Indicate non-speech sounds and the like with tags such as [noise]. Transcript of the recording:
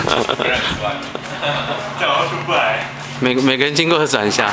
[laughs] [laughs] 不，出来。每每个人经过的转一下。